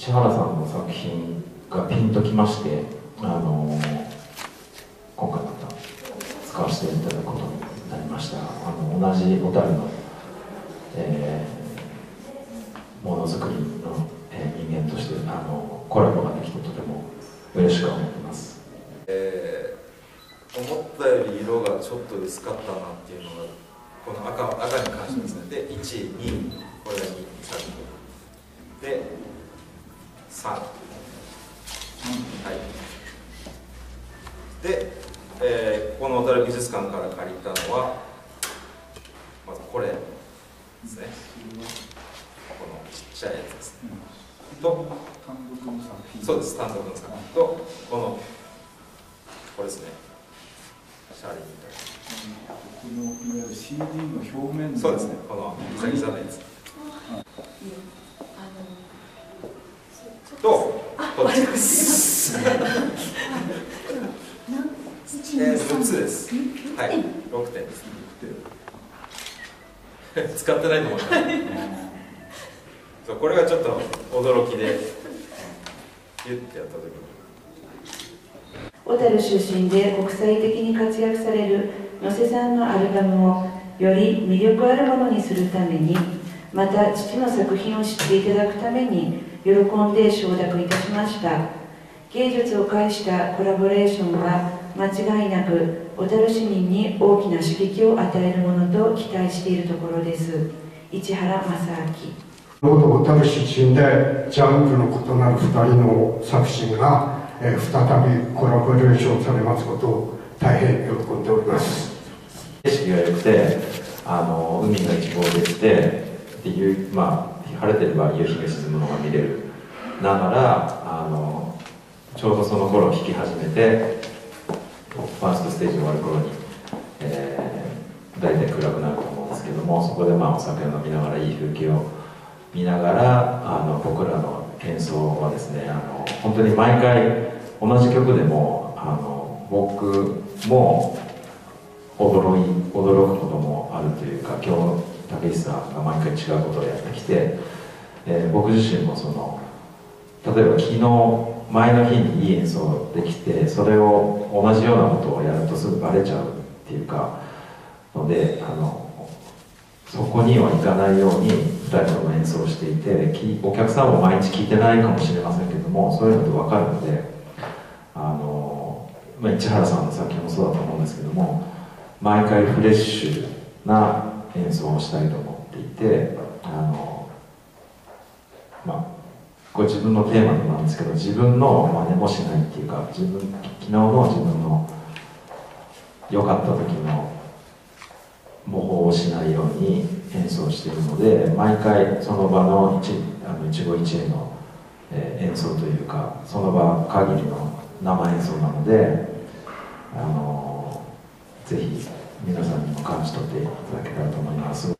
市原さんの作品がピンときましてあの今回また使わせていただくことになりました。あの同じ小樽の、えー、ものづくりの、えー、人間としてあのコラボができてとても嬉しく思ってます、えー、思ったより色がちょっと薄かったなっていうのがこの赤赤に関してですね。で12これが2 3で3はい。で、えー、この小樽美術館から借りたのはまずこれですね。このちっちゃいやつですね、とそうです単独の作品とこのこれですね。シャーリーみたいな。このいわゆる CD の表面そうですね。このギザギザのやつ、とこっち。です。えー、6つです。はい6点です。使ってないと思います。そうこれがちょっと驚きでギュッてやった時に。小樽出身で国際的に活躍される野瀬さんのアルバムをより魅力あるものにするためにまた父の作品を知っていただくために喜んで承諾いたしました。芸術を介したコラボレーションは間違いなく小樽市民に大きな刺激を与えるものと期待しているところです。市原正明。小樽出身でジャンルの異なる2人の作品が、えー、再びコラボレーションされますことを大変喜んでおります。景色が良くてあの海が一望できてっていうまあ晴れてれば夕日が沈むのが見れる。ながらあのちょうどその頃弾き始めてファーストステージ終わる頃に、えー、大体暗くなると思うんですけどもそこでまあお酒を飲みながらいい風景を見ながらあの僕らの演奏はですねあの本当に毎回同じ曲でもあの僕も驚い驚くこともあるというか今日竹内さが毎回違うことをやってきて、えー、僕自身もその例えば昨日前の日にいい演奏できてそれを同じようなことをやるとすぐバレちゃうっていうかのであのそこにはいかないように2人とも演奏していてお客さんも毎日聴いてないかもしれませんけどもそういうのって分かるのであの、まあ、市原さんの作品もそうだと思うんですけども毎回フレッシュな演奏をしたいと思っていてあのまあこれ自分のテーマなんですけど自分の真似もしないっていうか自分昨日の自分の良かった時の模倣をしないように演奏しているので毎回その場の一あの一期一会の、えー、演奏というかその場限りの生演奏なのであのぜひ皆さんにも感じ取っていただけたらと思います。